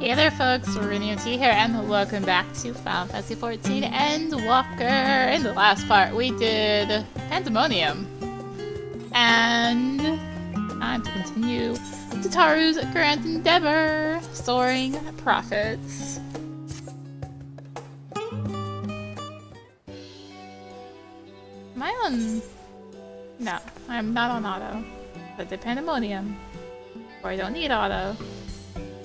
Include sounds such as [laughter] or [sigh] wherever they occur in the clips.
Hey there folks, Serenium T here, and welcome back to Final Fantasy XIV Endwalker. In the last part, we did Pandemonium. And time to continue Tataru's grand endeavor, soaring profits. Am I on... No, I'm not on auto. But the Pandemonium. Or I don't need auto.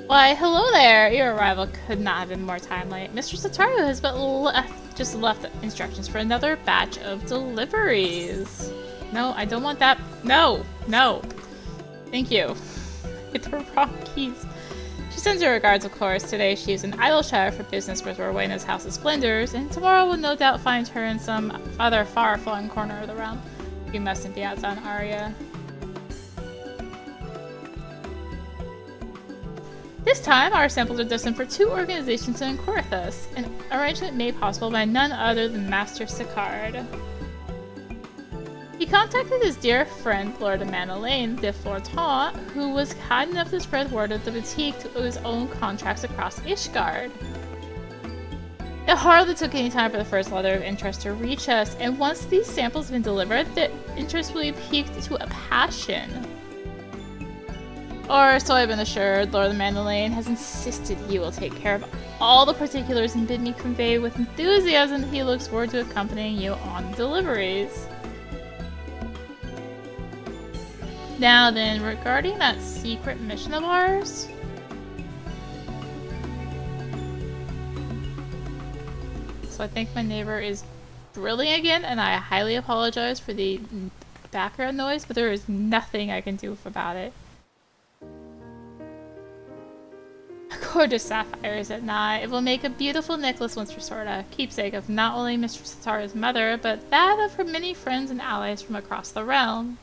Why, hello there! Your arrival could not have been more timely. Mr. Tataru has but left, just left instructions for another batch of deliveries. No, I don't want that. No! No! Thank you. [laughs] Hit the wrong keys. She sends her regards, of course. Today she is in Idyllshire for business with Rowena's House of Splendors, and tomorrow will no doubt find her in some other far-flung corner of the realm. You mustn't be outside Aria. This time, our samples are destined for two organizations in Coerthas, an arrangement made possible by none other than Master Sicard. He contacted his dear friend, Lord Manolaine de Florton, who was kind enough to spread word of the boutique to his own contracts across Ishgard. It hardly took any time for the first letter of interest to reach us, and once these samples have been delivered, the interest will be peaked to a passion. Or so I've been assured, Lord Manolaine has insisted he will take care of all the particulars and bid me convey with enthusiasm that he looks forward to accompanying you on deliveries. Now then, regarding that secret mission of ours... So I think my neighbor is drilling again, and I highly apologize for the background noise, but there is nothing I can do about it. Gorgeous sapphire, is it not? It will make a beautiful necklace once restored, a keepsake of not only Mistress Tataru's mother, but that of her many friends and allies from across the realm.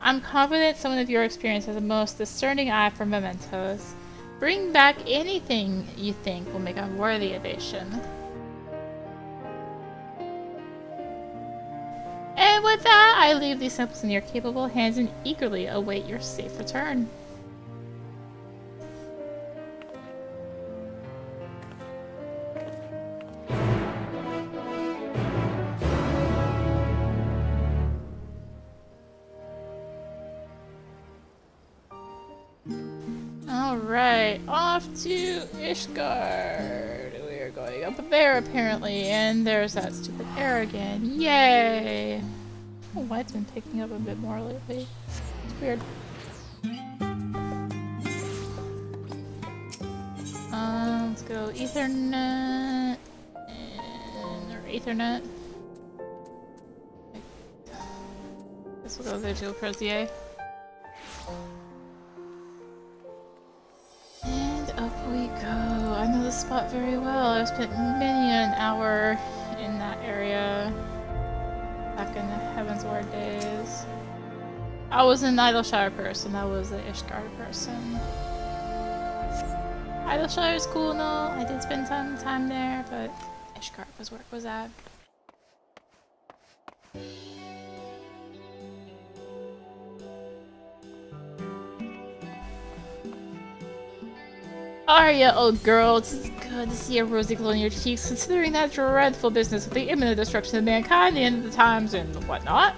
I'm confident someone of your experience has a most discerning eye for mementos. Bring back anything you think will make a worthy addition. And with that, I leave these samples in your capable hands and eagerly await your safe return. Alright, off to Ishgard. Going up there apparently, and there's that stupid air again. Yay! Oh, why it's been picking up a bit more lately. It's weird. Um, let's go Aethernet and or Aethernet. This will go Vigil Crozier. And up we go. I know this spot very well. Spent many an hour in that area back in the Heavensward days. I was an Idyllshire person, I was the Ishgard person. Idyllshire is cool all, I did spend some time there, but Ishgard was where it was at. Arya, old girl, good to see a rosy glow in your cheeks, considering that dreadful business of the imminent destruction of mankind, the end of the times, and whatnot.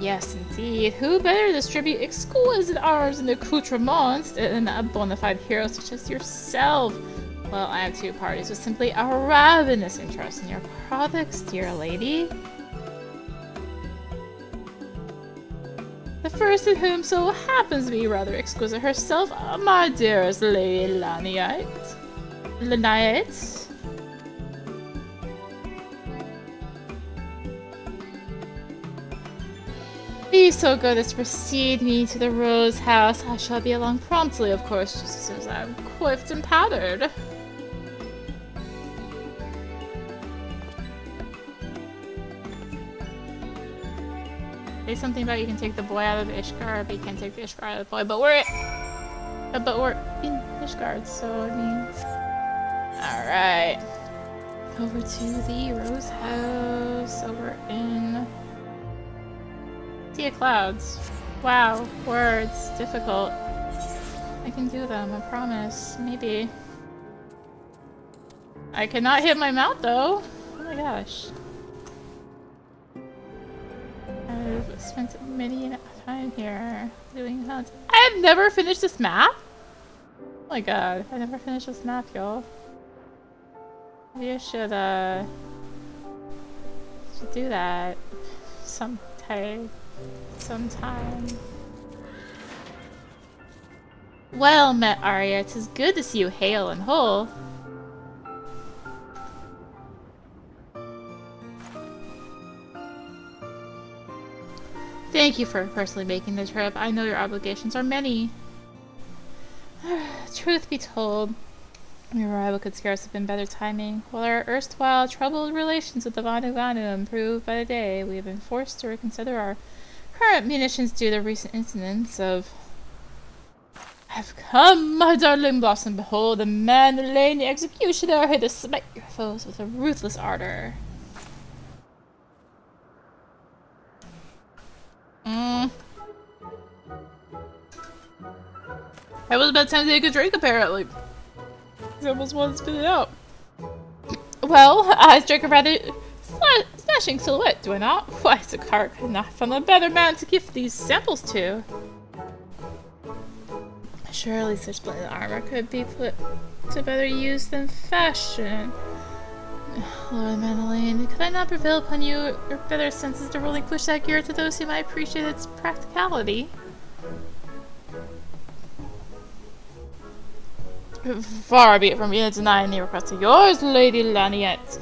Yes, indeed. Who better distribute exquisite arms and accoutrements than a bona fide hero such as yourself? Well, I have two parties with simply a ravenous interest in your products, dear lady. First of whom so happens to be rather exquisite herself, my dearest Lady Laniite. Laniite? Be so good as to precede me to the Rose House. I shall be along promptly, of course, just as soon as I'm coiffed and powdered. Say something about you can take the boy out of Ishgard, but you can't take the Ishgard out of the boy. But we're, uh, but we're in Ishgard, so I mean, all right. Over to the Rose House, over in Sea Clouds. Wow, words, difficult. I can do them, I promise. Maybe. I cannot hit my mouth though. Oh my gosh. I've spent many time here doing hunts. I have never finished this map? Oh my god, I never finished this map, y'all. I should, uh... Should do that sometime. Sometime. Well met, Arya. It is good to see you hale and whole. Thank you for personally making the trip. I know your obligations are many. [sighs] Truth be told, your arrival could scarce have been better timing. While our erstwhile troubled relations with the Vanu Vanu improve by the day, we have been forced to reconsider our current munitions due to recent incidents of have come, my darling blossom, behold the man, lane, the executioner, here to smite your foes with a ruthless ardor. Mm. It was about time to take a drink, apparently. I almost wanted to spit it out. Well, I strike a rather smashing silhouette, do I not? Why, Zakar could not find a better man to give these samples to. Surely such splendid armor could be put to better use than fashion. Lord Madeline, could I not prevail upon you or better senses to relinquish that gear to those who might appreciate its practicality? Far be it from me to deny any request of yours, Lady Laniette.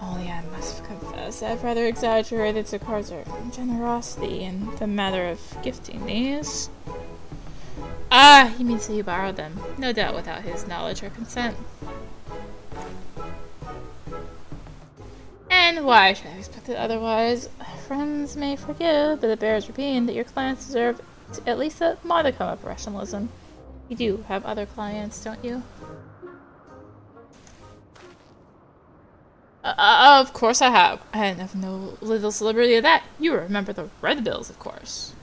Only I must confess, I've rather exaggerated Zakar's generosity in the matter of gifting these. Ah, you mean to say you borrowed them? No doubt without his knowledge or consent. And why should I expect it otherwise? Friends may forgive, but it bears repeating that your clients deserve at least a modicum of rationalism. You do have other clients, don't you? Uh, uh, of course I have. I have no little celebrity of that. You remember the Red Bills, of course.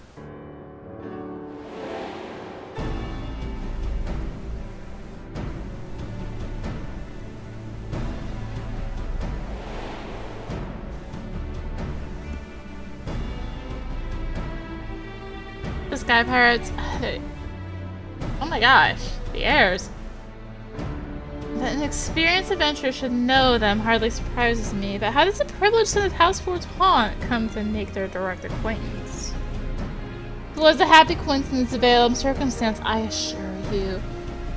Sky Pirates. [sighs] Oh my gosh, the heirs. That an experienced adventurer should know them hardly surprises me, but how does the privileged son of Houseford's Haunt come to make their direct acquaintance? It was a happy coincidence of Balaam circumstance, I assure you.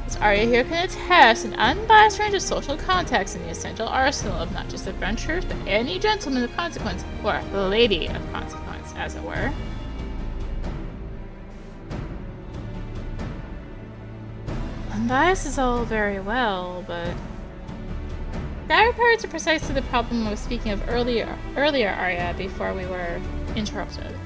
As Arya here can attest, an unbiased range of social contacts in the essential arsenal of not just adventurers, but any gentleman of consequence, or lady of consequence, as it were. Bias is all very well, but... Dire pirates are precisely the problem I was speaking of earlier, earlier Arya, before we were interrupted.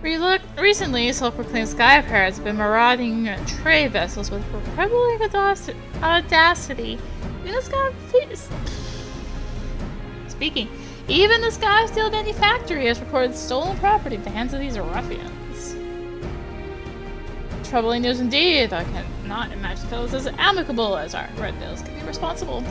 Re recently, self-proclaimed sky pirates have been marauding trade vessels with crippling audacity. Even the sky... Speaking. Even the Skysteel Manufactory has reported stolen property at the hands of these ruffians. Troubling news indeed. I cannot imagine fellows as amicable as our Red Bills can be responsible.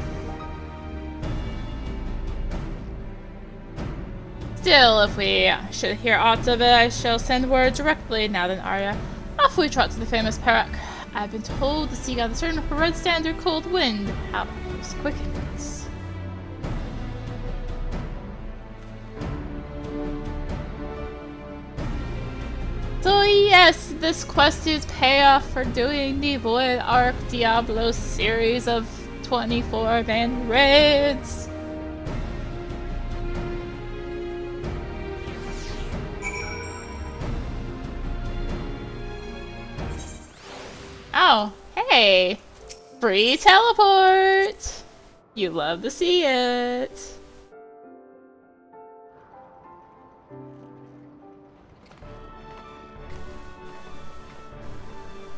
Still, if we should hear aught of it, I shall send word directly now then Arya. Off we trot to the famous Perak. I've been told the sea god a certain red standard cold wind. How about So yes, this quest is payoff for doing the Void Ark Diablo series of 24 man raids. Oh, hey! Free teleport! You love to see it.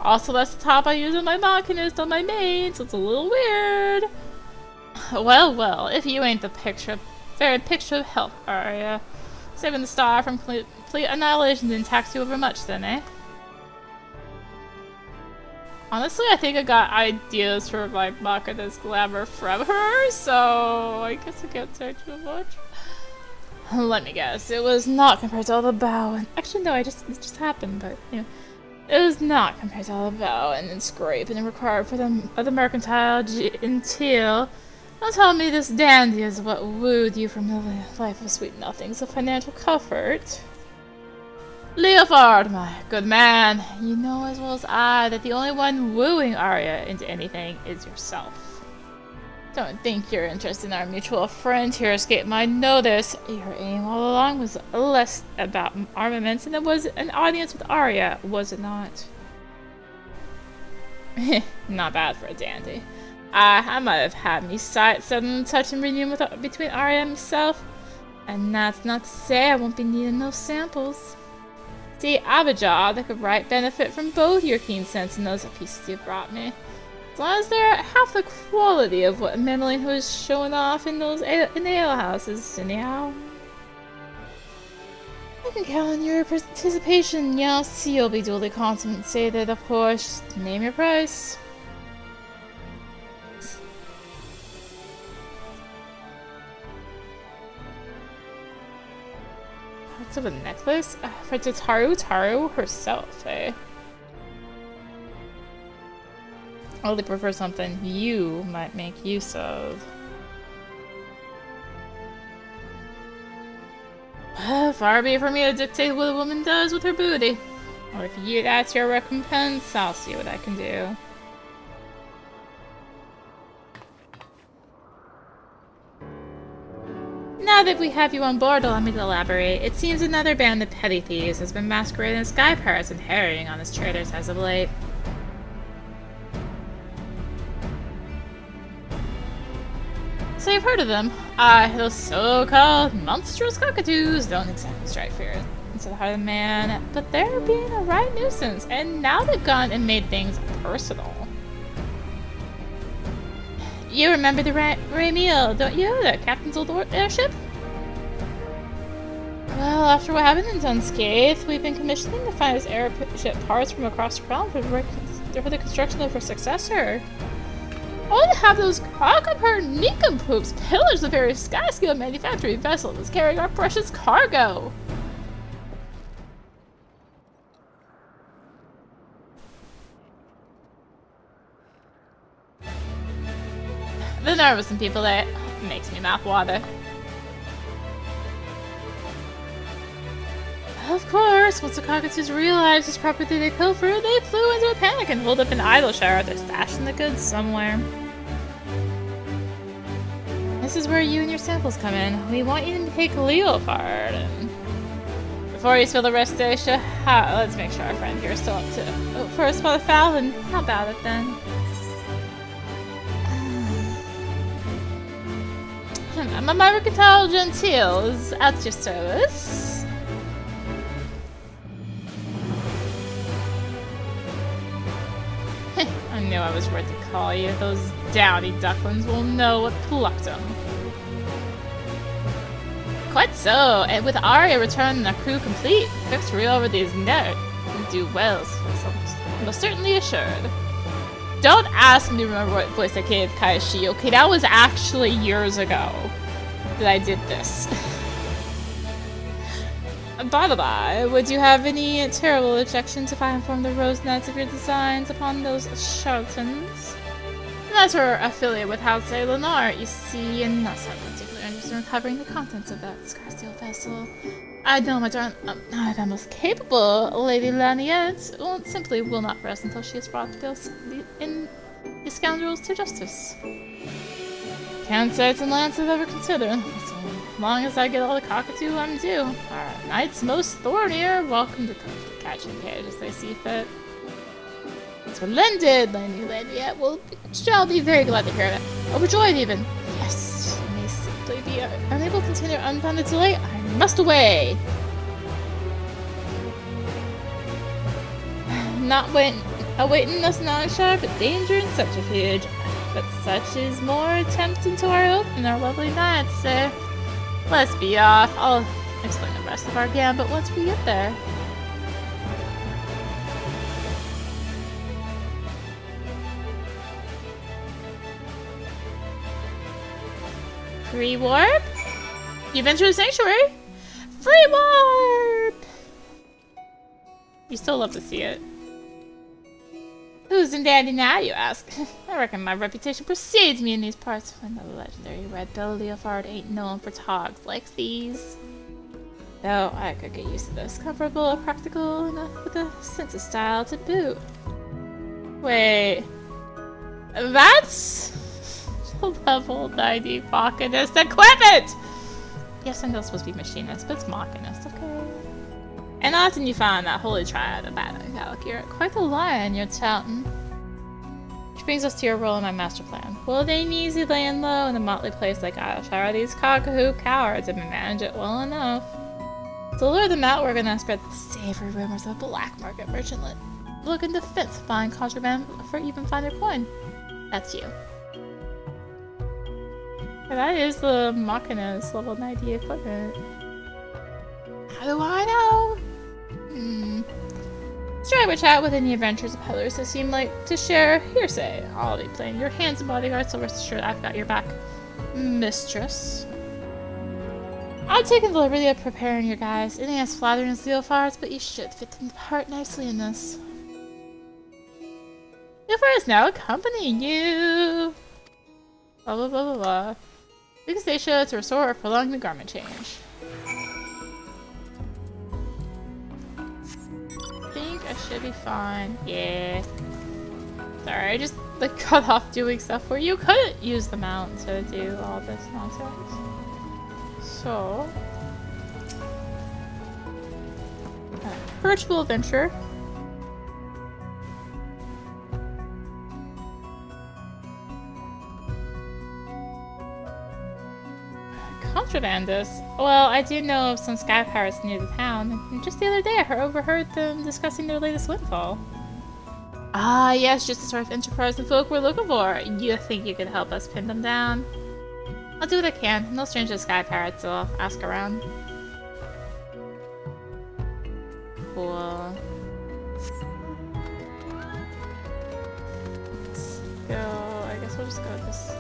Also, that's the top I use on my Machinist on my main, so it's a little weird. Well, well, if you ain't the picture, very picture of health, Arya. Saving the star from complete, annihilation didn't tax you over much then, eh? Honestly, I think I got ideas for my this glamour from her, so I guess I can't say too much. Let me guess, it was not compared to all the bow and actually no, I just it just happened, but you know. It was not compared to bow and scrape and required for the, the mercantile genteel. Don't tell me this dandy is what wooed you from the life of sweet nothings of financial comfort. Leofard, my good man, you know as well as I that the only one wooing Arya into anything is yourself. Don't think your interest in our mutual friend here escaped my notice. Your aim all along was less about armaments than it was an audience with Arya, was it not? [laughs] not bad for a dandy. I, I might have had me sight sudden touch and reunion with, between Arya and myself, and that's not to say I won't be needing those samples. See, Abijah, that could right benefit from both your keen sense and those pieces you brought me. As long as they're half the quality of what Madeline was showing off in those in the alehouses, anyhow. I can count on your participation, yes, you'll be duly compensated, of course. Name your price. of a necklace? Uh, for Tataru Taru herself, eh? Would prefer something you might make use of. Uh, far be it from me to dictate what a woman does with her booty. Or if you that's your recompense, I'll see what I can do. Now that we have you on board, allow me to elaborate. It seems another band of petty thieves has been masquerading as sky pirates and harrying on us traders as of late. So you've heard of them. Ah, uh, those so-called monstrous cockatoos don't exactly strike fear into the heart of man, but they're being a right nuisance, and now they've gone and made things personal. You remember the Ra don't you? The captain's old airship? Well, after what happened in Dun Scaith, we've been commissioning the finest airship parts from across the realm for, for the construction of her successor. All have those cockapert nincompoops pillars the very sky-scale manufacturing vessel that's carrying our precious cargo. The nervous in people that makes me mouth water. Of course, once the cockatoos realized this property they pilfered, they flew into a panic and pulled up an idle shower. They're stashing the goods somewhere. This is where you and your samples come in. We want you to take Leofard. And before you spill the rest, of the Dacia, let's make sure our friend here is still up to oh, for a spot of foul, and how about it then? [sighs] My mercantile genteel is at your service. Knew I was right to call you. Those dowdy ducklings will know what plucked them. Quite so, and with Arya returned and the crew complete, victory over these net do well, so most certainly assured. Don't ask me to remember what voice I gave Kaishi, okay? That was actually years ago that I did this. [laughs] by the by, would you have any terrible objections if I informed the Rose Knights of your designs upon those charlatans? That's her affiliate with House Lennar, you see, and not so particular interest in recovering the contents of that Scarsteel vessel. I know my darn, um, the most capable Lady Laniette will simply will not rest until she has brought those in the scoundrels to justice. Can't say it's a lance I've ever considered. As long as I get all the cockatoo I'm due. Alright, Knights most thornier, welcome to catching cage as they see fit. Splendid, Lady Laniette will shall be very glad to hear it. Overjoyed even. Yes, may simply be unable to continue unbounded delay. I must away. [sighs] Not waiting, awaiting us not sharp, but danger and subterfuge. but such is more tempting to our hope than our lovely knights, so let's be off. I'll explain the rest of our gambit once we get there. Free warp? You venture the sanctuary? Free warp! You still love to see it. Who's in dandy now, you ask? [laughs] I reckon my reputation precedes me in these parts when the legendary red bill Leofard ain't known for togs like these. Though I could get used to this. Comfortable, practical, enough with a sense of style to boot. Wait. That's [laughs] level 90 Machinist equipment! Yes, I know it's supposed to be Machinist, but it's Machinist, okay? And often you find that holy triad of and Valkyr quite the lion you're touting. Which brings us to your role in my master plan. Will they easy laying low in a motley place like Idyllshire? These cockahoo cowards been manage it well enough. To lure them out, we're gonna spread the savory rumors of a black market merchant looking to find contraband for even finer coin. That's you. That is the Machina's level 90 equipment. How do I know? Hmm. A chat with any adventures of peddlers that seem like to share hearsay. I'll be playing your hands and bodyguard, so rest assured I've got your back, mistress. I've taken the liberty of preparing your guys. It ain't as flattering as Leofard's, but you should fit the part nicely in this. Leofard is now accompanying you! Blah blah blah blah blah. We can stay to restore or prolong the garment change. Should be fine. Yeah. Sorry, I just like [laughs] cut off doing stuff where you could use the mount to do all this nonsense. So... Virtual adventure. Contrabandist? Well, I do know of some sky pirates near the town, just the other day I overheard them discussing their latest windfall. Ah, yes, just the sort of enterprise and folk we're looking for. You think you could help us pin them down? I'll do what I can. No stranger to sky pirates, so I'll ask around. Cool. Let's go. I guess we'll just go this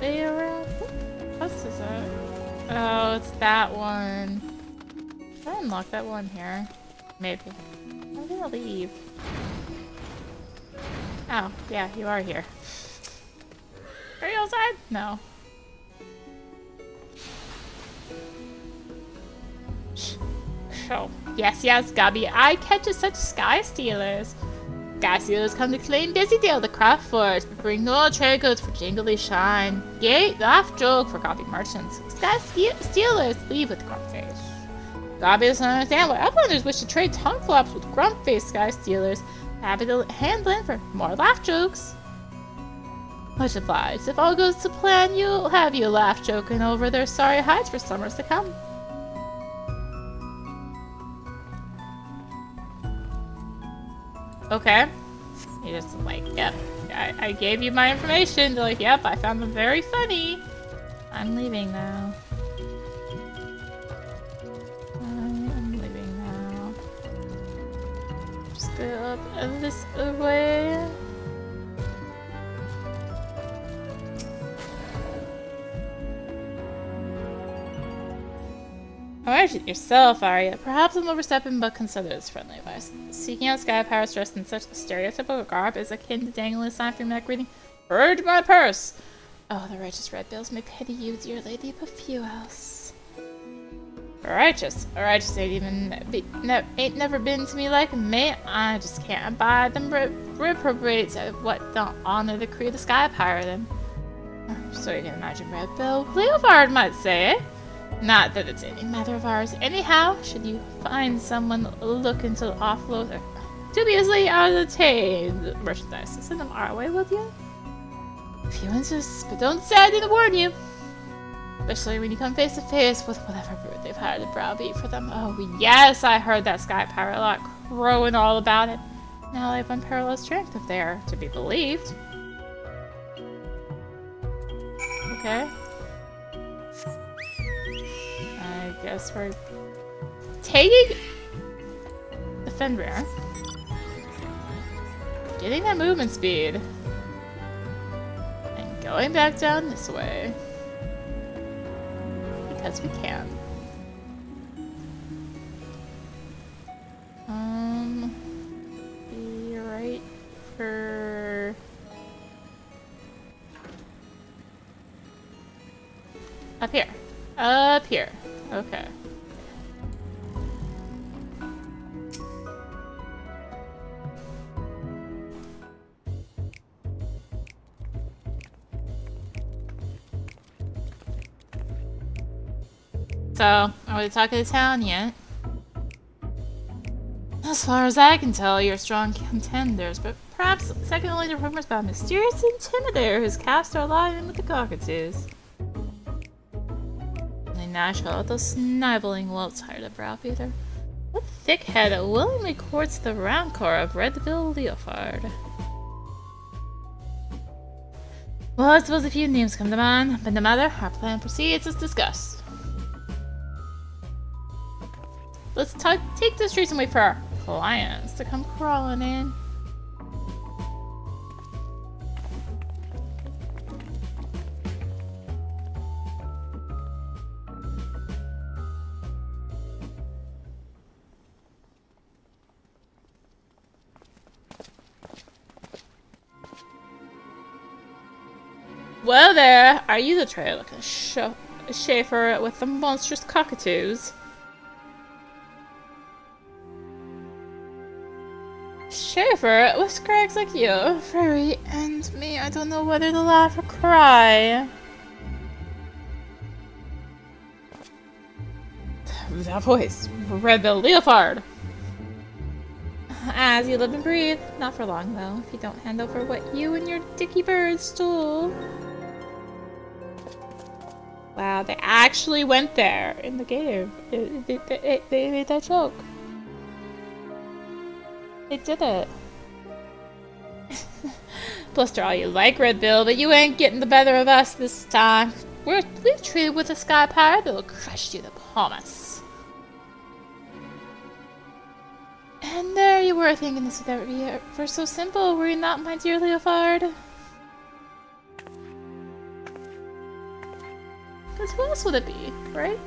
way around. What is it? Oh, it's that one. Should I unlock that one here? Maybe. I'm gonna leave. Oh, yeah, you are here. Are you outside? No. Oh, yes, yes, Gabby. I catch such sky stealers. Cassius come to claim Daisydale, the craft force, bring no trade goods for jingly shine. Gay, laugh joke for coffee merchants. Sky stealers leave with grunt face. Gabby doesn't understand why uplanders wish to trade tongue flops with grunt face sky stealers. Happy to handle in for more laugh jokes. Much obliged. If all goes to plan, you'll have you laugh joking over their sorry hides for summers to come. Okay. You just like, yep. I, I gave you my information. They're like, yep, I found them very funny. I'm leaving now. I'm leaving now. Just go up this way. Alright yourself, Arya. Perhaps I'm overstepping, but consider this friendly advice. Seeking out sky pirates dressed in such stereotypical garb is akin to dangling a sign from your neck reading, Purge my purse! Oh, the righteous red bills may pity you, dear lady, but few else. Righteous. Righteous ain't even be, ne ain't never been to me like me. I just can't abide them reprobates what don't honor the crew of the sky pirate. Them. So you can imagine Red Bill Leofard might say, eh? Not that it's any matter of ours. Anyhow, should you find someone looking to offload their dubiously out of the merchandise, send them our way, will you? If you insist, but don't say I didn't warn you. Especially when you come face to face with whatever brute they've hired to browbeat for them. Oh, yes, I heard that Sky Pirate lot crowing all about it. Now they have unparalleled strength if they are to be believed. Okay. Guess we're taking the Fenrir. Getting that movement speed. And going back down this way. Because we can. Um, be right for... Up here. Up here. Okay. So, are we talking to town yet? As far as I can tell, you're strong contenders, but perhaps second only to rumors about mysterious intimidator whose cast are in with the cockatoos. Nashville, those sniveling welts hired a brow beater. What thick head willingly courts the rancor of Redbill Leofard? Well, I suppose a few names come to mind, but no matter, our plan proceeds as discussed. Let's take the streets and wait for our clients to come crawling in. There, are you the sh Schaefer with the monstrous cockatoos? Schaefer, with scrags like you, Furry, and me, I don't know whether to laugh or cry. That voice, Redbill Leofard. As you live and breathe. Not for long, though, if you don't hand over what you and your dicky bird stole. Wow, they actually went there in the game. They, made that joke. They did it. [laughs] Bluster all you like, Red Bill, but you ain't getting the better of us this time. We're, we've treated with a sky pirate that'll crush you to pumice. And there you were thinking this would ever be for so simple, were you not, my dear Leofard? Because who else would it be, right?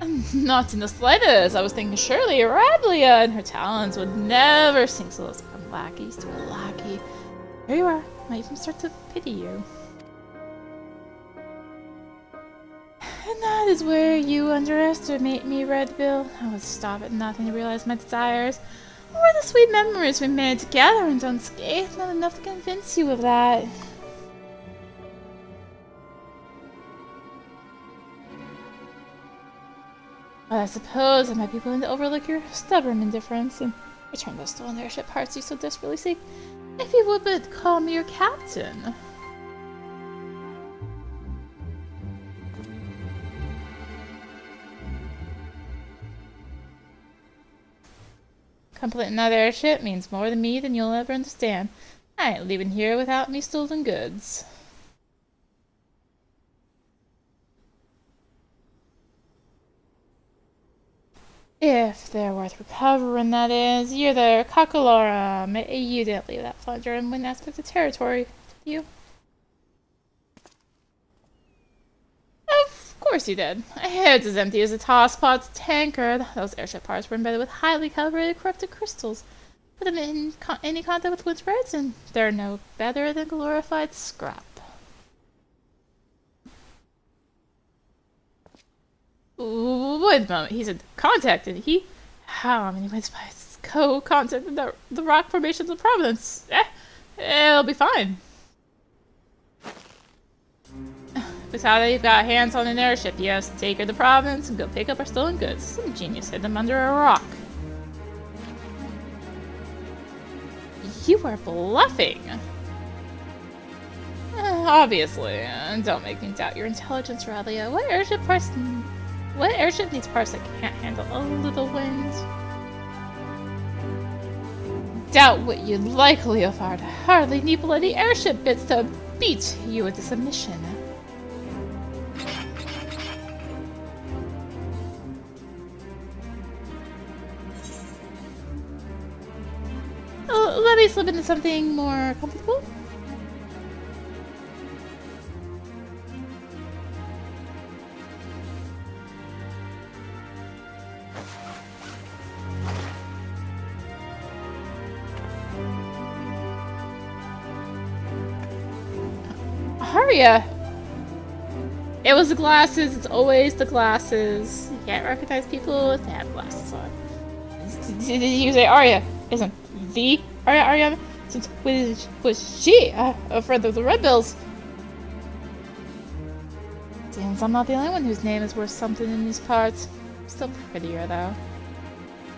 [laughs] Not in the slightest. I was thinking surely Arablia and her talents would never sink so low from lackeys to a lackey. Here you are. I even start to pity you. And that is where you underestimate me, Redbill. I would stop at nothing to realize my desires. Or the sweet memories we made together and unscathed. Not enough to convince you of that. But I suppose I might be willing to overlook your stubborn indifference and return those stolen airship parts you so desperately seek, if you would but call me your captain. Completing another airship means more to me than you'll ever understand. I ain't leaving here without me stolen goods. If they're worth recovering, that is. You're the Cockalorum. You didn't leave that one aspect of territory, did you? Of course you did. It's as empty as a tosspot's tankard. Those airship parts were embedded with highly calibrated corrupted crystals. Put them in any contact with wood reds, and they're no better than glorified scrap. A moment, he said contacted. He? How many ways by co-contacted the, the rock formations of Providence? Eh, it'll be fine. Besides, you've got hands on an airship. Yes, take her to the province and go pick up our stolen goods. Some genius hid them under a rock. You are bluffing. Uh, obviously. Don't make me doubt your intelligence, Ralia. What airship parts? What airship needs parts that can't handle a little wind? Doubt what you'd like, Leofard. Hardly need bloody airship bits to beat you into submission. Let me slip into something more comfortable. Aria! It was the glasses, it's always the glasses. You can't recognize people if they have glasses on. Did [laughs] you say Arya? Isn't the Arya Arya? Since was, was she uh, a friend of the Red Bills? Seems I'm not the only one whose name is worth something in these parts. Still prettier though.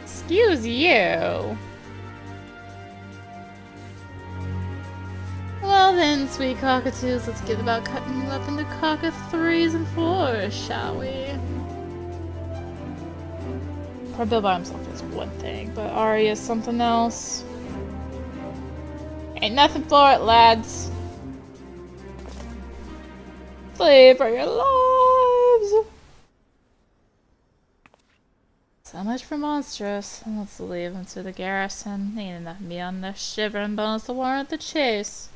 Excuse you. Well then, sweet cockatoos, let's get about cutting you up into cocka threes and fours, shall we? Bill by himself is one thing, but Arya is something else. Ain't nothing for it, lads. Flee for your lives! So much for monstrous. Let's leave them to the garrison. Ain't enough me on the shivering bones to warrant the chase.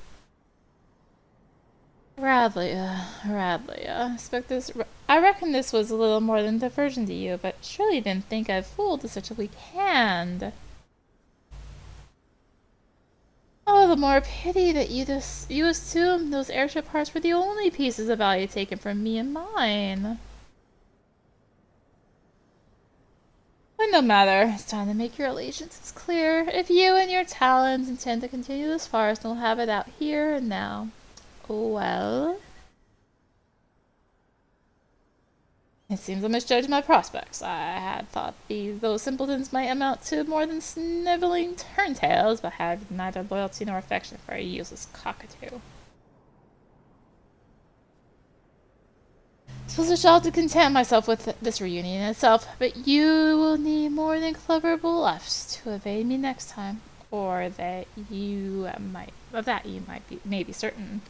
Radley, uh, Radley, uh, I expect this. I reckon this was a little more than diversion to you, but surely you didn't think I fooled to such a weak hand. Oh, the more pity that you just you assumed those airship parts were the only pieces of value taken from me and mine. But no matter, it's time to make your allegiances clear. If you and your talons intend to continue this farce, we'll have it out here and now. Well... It seems I misjudged my prospects. I had thought these, those simpletons might amount to more than sniveling turntails, but had neither loyalty nor affection for a useless cockatoo. Suppose I shall to content myself with this reunion itself, but you will need more than clever bluffs to evade me next time, or that you might, of that you might be, may be certain.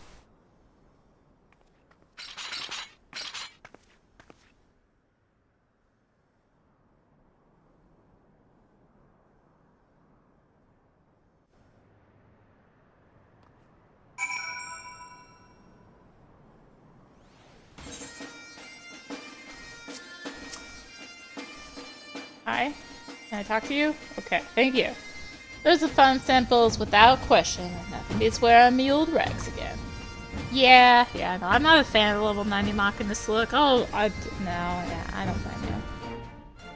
I talk to you? Okay, thank you. Those are fun samples without question. Nothing beats wearing me old rags again. Yeah, yeah, no, I'm not a fan of level 90 mocking this look. Oh, I, no, yeah, I don't blame you.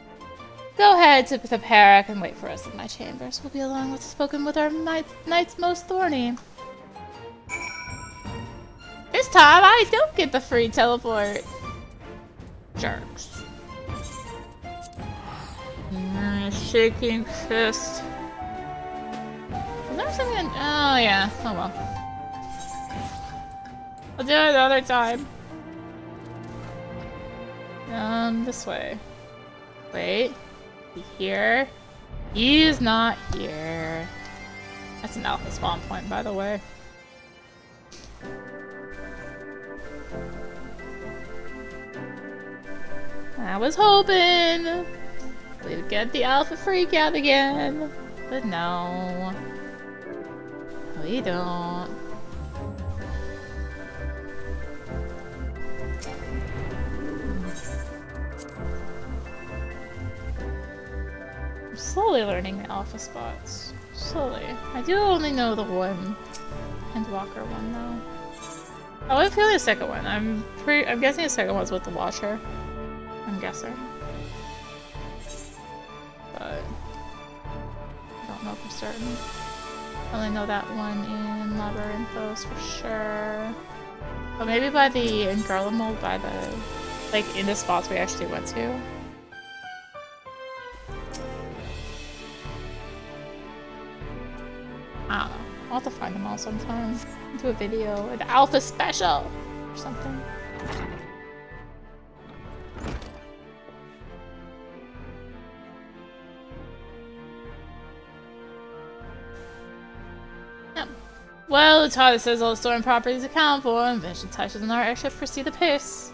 Go ahead to the Parak and wait for us in my chambers. We'll be along with spoken with our knights, knights most thorny. This time I don't get the free teleport. Jerks. Shaking fist. Was there something? Oh yeah. Oh well. I'll do it another time. Um, this way. Wait. He here? He's not here. That's an alpha spawn point, by the way. I was hoping We'd get the alpha freak out again. But no. We don't. I'm slowly learning the alpha spots. Slowly. I do only know the one Endwalker one though. Oh, I feel the second one. I'm pretty I'm guessing the second one's with the Watcher. I'm guessing. Certain. I only know that one in Labyrinthos for sure. But maybe by the in Garlemald, by the like in the spots we actually went to. I don't know. I'll have to find them all sometime. Do a video, an alpha special or something. Well, Utada says all the stolen properties account for, and Vision touches on our airship the apace.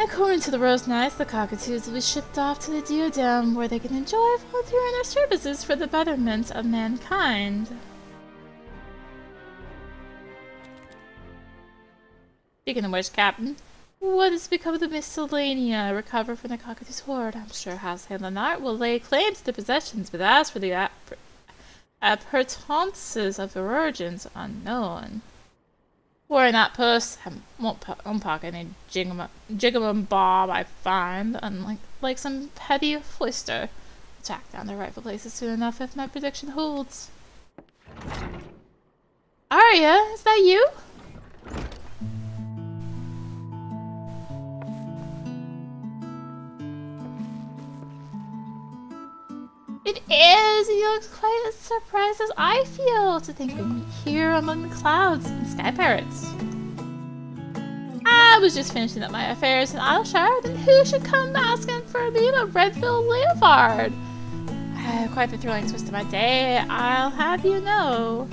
According to the Rose Knights, the cockatoos will be shipped off to the Diadem, where they can enjoy volunteering their services for the betterment of mankind. Speaking of which, Captain, what has become of the miscellanea recovered from the cockatoo's hoard? I'm sure House Haillenarte will lay claim to the possessions, but as for the appurtenances of origins unknown. Wearing that purse, I won't unpack any jigam bob I find, unlike like some petty foister. Track down the rightful places soon enough if my prediction holds. Arya, is that you? It is! He looks quite as surprised as I feel to think we meet here among the clouds and sky pirates. I was just finishing up my affairs in Idyllshire, then who should come asking for me but Redfield Leofard? Uh, quite the thrilling twist of my day, I'll have you know.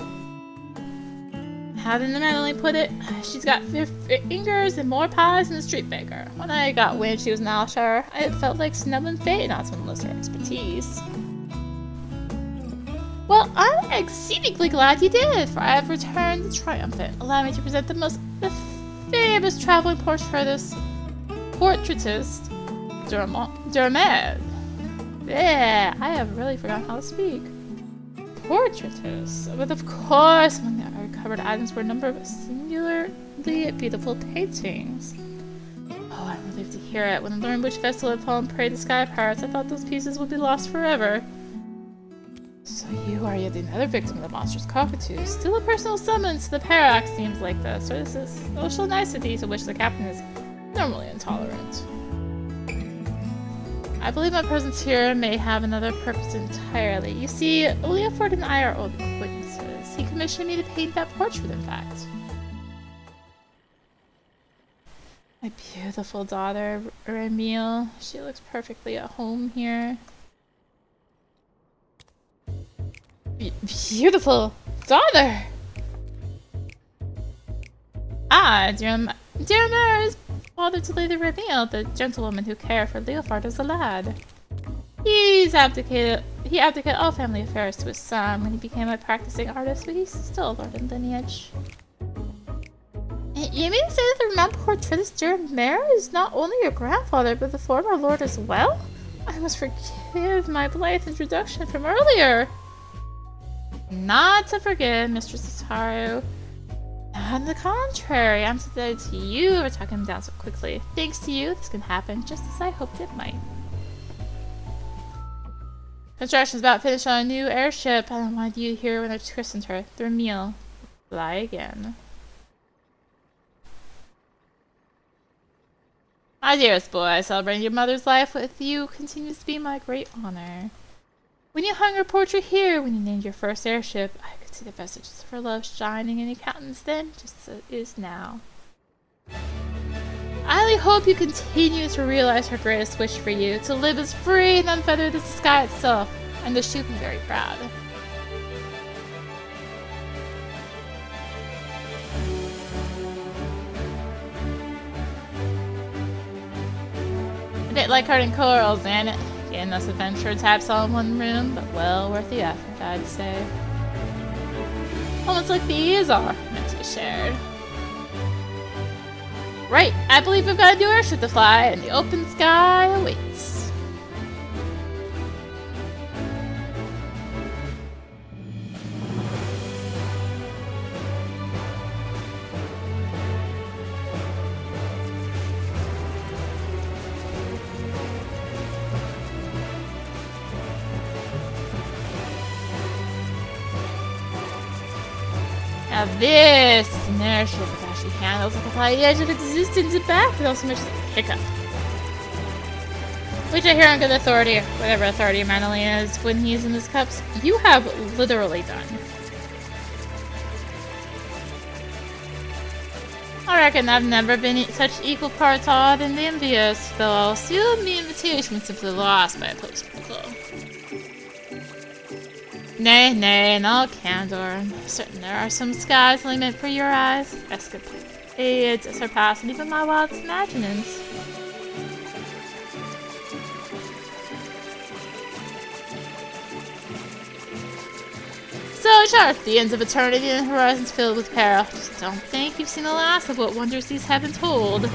How did the Madeline put it? She's got fingers and more pies than a street baker. When I got wind she was in Idyllshire, it felt like snubbing fate not to enlist her expertise. Well, I'm exceedingly glad you did, for I have returned triumphant. Allow me to present the most the famous traveling portraitist, portraitist, Dermad. Yeah, I have really forgotten how to speak. Portraitist. But of course, among the recovered items were a number of singularly beautiful paintings. Oh, I'm relieved to hear it. When I learned which vessel had fallen prey to the sky pirates, I thought those pieces would be lost forever. So you are yet another victim of the monstrous cockatoo. Still a personal summons to the paradox seems like this, or this is social nicety to which the captain is normally intolerant. I believe my presence here may have another purpose entirely. You see, Leofard and I are old acquaintances. He commissioned me to paint that portrait, in fact. My beautiful daughter, Ramil. She looks perfectly at home here. Beautiful daughter. Ah, dear, dear Mare is father to the Ramil, the gentlewoman who cared for Leofard as a lad. He's abdicated he abdicated all family affairs to his son when he became a practicing artist, but he's still a lord in lineage. You mean to say that the renowned portraitist Mare is not only your grandfather, but the former lord as well? I must forgive my blithe introduction from earlier. Not to forgive, Mistress Tataru. On the contrary, I'm so glad to you for talking him down so quickly. Thanks to you, this can happen just as I hoped it might. Construction's about finished on a new airship. I wanted you here when I christened her. The meal. Fly again. My dearest boy, celebrating your mother's life with you continues to be my great honor. When you hung her portrait here, when you named your first airship, I could see the vestiges of her love shining in your countenance then, just as it is now. I only hope you continue to realize her greatest wish for you, to live as free and unfettered as the sky itself, and that she'll be very proud. A bit like Hardin Corals, ain't it? In this adventure taps all in one room, but well worth the effort, I'd say. Moments like these are meant to be shared. Right, I believe we've got a new airship to fly, and the open sky awaits. Now this inertia that actually handles like the edge of existence and back also makes a hiccup. Which I hear on good authority, whatever authority Manolin is when he's in his cups, you have literally done. I reckon I've never been such equal parts odd and envious, though I'll assume the invitation simply lost by a postman Nay, nay, all candor, certain there are some skies only meant for your eyes, escapades surpassing even my wildest imaginings. So sharp, the ends of eternity and horizons filled with peril. Just don't think you've seen the last of what wonders these heavens hold.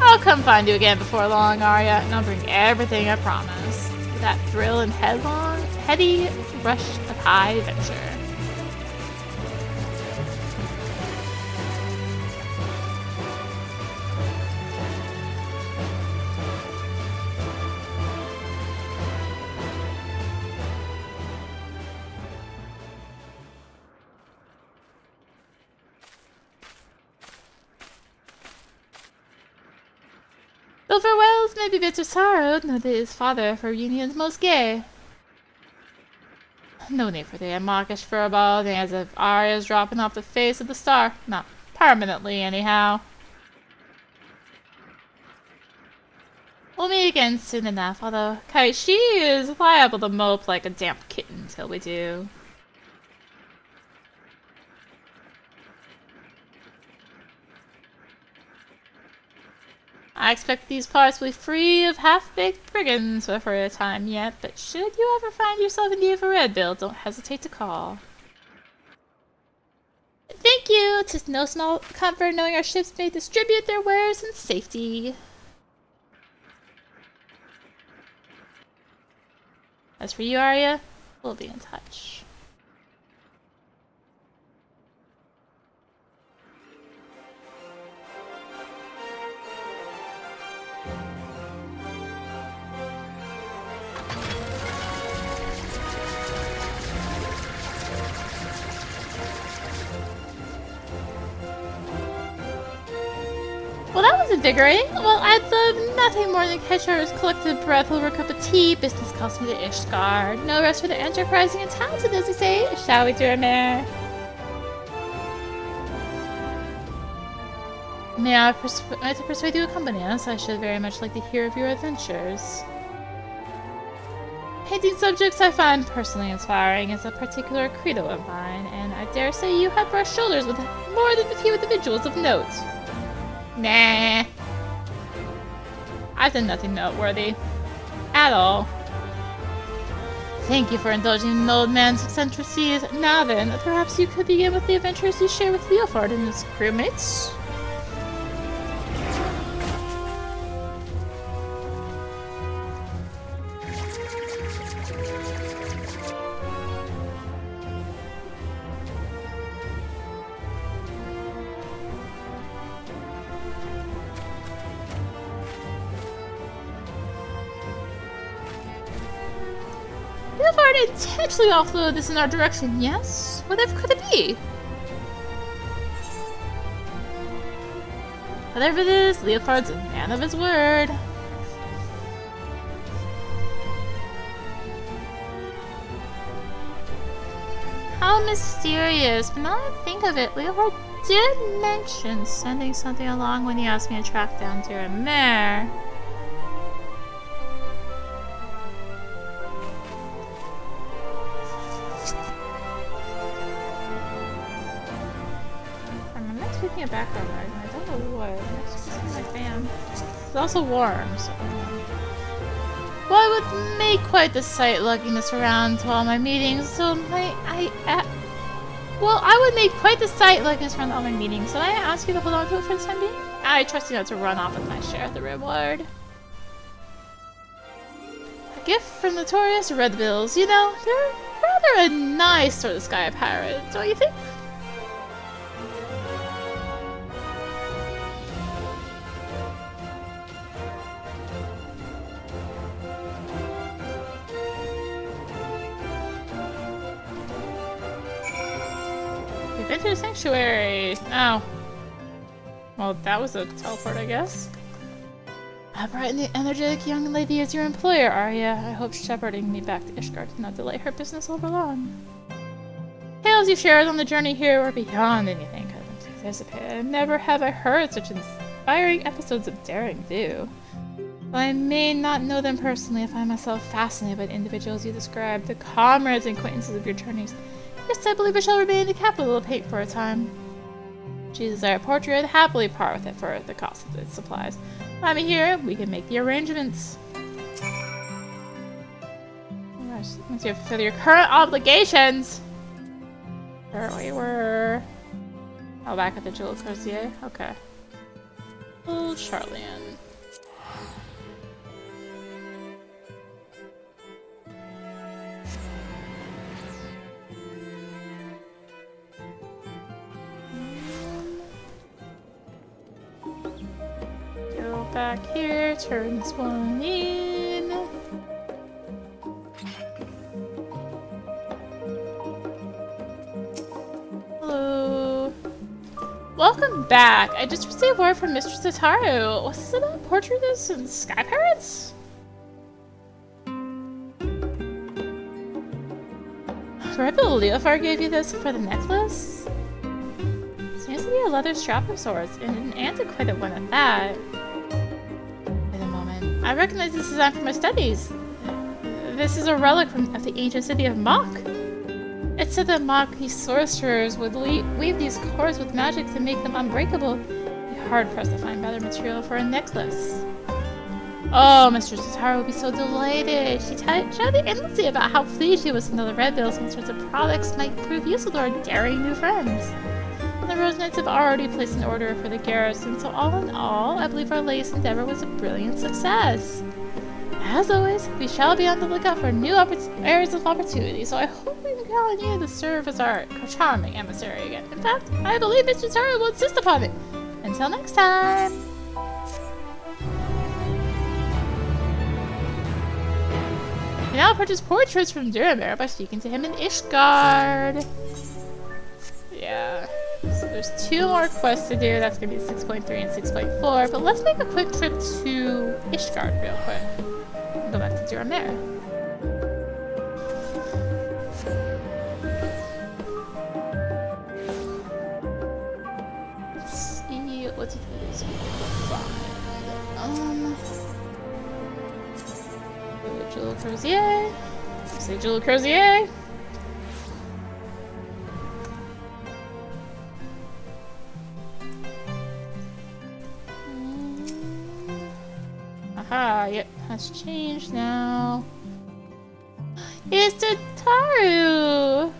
I'll come find you again before long, Arya, and I'll bring everything I promise. That thrill and headlong, heady rush of high adventure. Though farewells may be bitter sorrowed, no day is father for unions most gay. No need for the mawkish furball, as if Arya's dropping off the face of the star. Not permanently, anyhow. We'll meet again soon enough, although Cait Sith is liable to mope like a damp kitten till we do. I expect these parts will be free of half-baked brigands for a time yet, but should you ever find yourself in need of a red bill, don't hesitate to call. Thank you! Tis no small comfort knowing our ships may distribute their wares in safety. As for you, Arya, we'll be in touch. Well, that was invigorating. Well, I'd love nothing more than our collective breath over a cup of tea. Business calls me to Ishgard. No rest for the enterprising and talented, as you say. Shall we, do dear mare? May I, pers may I persuade you to accompany us? I should very much like to hear of your adventures. Painting subjects I find personally inspiring is a particular credo of mine, and I dare say you have brushed shoulders with more than a few individuals of note. Nah. I've done nothing noteworthy. At all. Thank you for indulging in an old man's eccentricities. Now then, perhaps you could begin with the adventures you share with Leofard and his crewmates? Leofard intentionally offloaded this in our direction, yes? Whatever could it be? Whatever it is, Leofard's a man of his word. How mysterious, but now that I think of it, Leofard did mention sending something along when he asked me to track down Dara Mare. Also warm, so. Well, I would make quite the sight lugging this around to all my meetings, so my I. Uh, well, I would make quite the sight lugging this around to all my meetings, so I ask you to hold on to it for the time being? I trust you not to run off with my share of the reward. A gift from notorious Red Bills. You know, they're rather a nice sort of sky pirate, don't you think? Sanctuary! Oh. Well, that was a teleport, I guess. A bright and energetic young lady is your employer, Arya. I hope shepherding me back to Ishgard did not delay her business over long. Tales you shared on the journey here were beyond anything I anticipated. Never have I heard such inspiring episodes of daring do. While I may not know them personally, I find myself fascinated by the individuals you describe, the comrades and acquaintances of your journeys. Yes, I believe I shall remain in the capital of Paint for a time. Jesus, our portrait, happily part with it for the cost of its supplies. I'm here, we can make the arrangements. Oh Once you fulfill your current obligations! Where we were... Oh, back at the Jewel Crozier? Okay. Oh, Charlian. Back here, turn this one in. Hello. Welcome back. I just received word from Mistress Tataru. What's this about portraits and sky pirates? Rebel Leofar gave you this for the necklace? Seems to be a leather strap of sorts, and an antiquated one at that. I recognize this design from my studies. This is a relic from of the ancient city of Mhach. It said that Mhach sorcerers would weave these cords with magic to make them unbreakable. Be hard pressed to find better material for a necklace. Oh, Mistress Tataru would be so delighted. She chatted endlessly about how pleased she was to know the Red Bills and sorts of products might prove useful to our daring new friends. The Rose Knights have already placed an order for the garrison, so all in all, I believe our latest endeavor was a brilliant success. As always, we shall be on the lookout for new areas of opportunity, so I hope we can count on you to serve as our charming emissary again. In fact, I believe Mr. Tataru will insist upon it. Until next time! You now purchase portraits from Duramir by speaking to him in Ishgard. Yeah. There's two more quests to do. That's gonna be 6.3 and 6.4. But let's make a quick trip to Ishgard real quick. Go back to Duramir. Let's see what it is. Um. Jewel Crozier. Say Jewel Crozier. Aha, yep, has changed now. It's Tataru!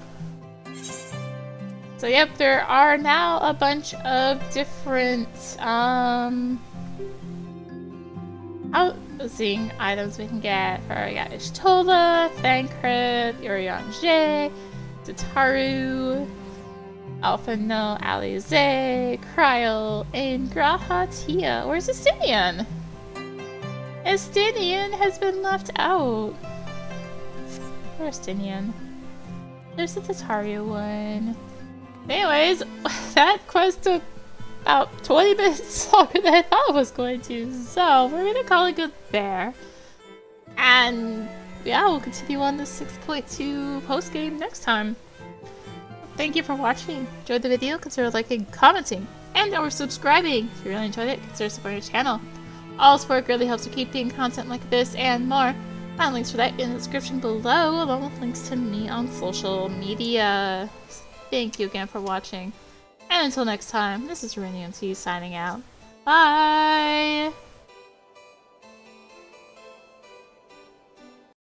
So yep, there are now a bunch of different, um... Housing items we can get for, yeah, Y'shtola, Thancred, Urianger, Tataru, Alphinaud, Alisaie, Krile, and G'raha Tia. Where's Estinian? Estinian has been left out. Where's Estinian? There's the Tataru one. Anyways, [laughs] that quest took about 20 [laughs] minutes longer than I thought it was going to, so we're gonna call it good there. And yeah, we'll continue on the 6.2 post game next time. Thank you for watching. Enjoyed the video? Consider liking, commenting, and or subscribing. If you really enjoyed it, consider supporting the channel. All support really helps to keep doing content like this and more. Find links for that in the description below, along with links to me on social media. Thank you again for watching. And until next time, this is rinimt signing out. Bye!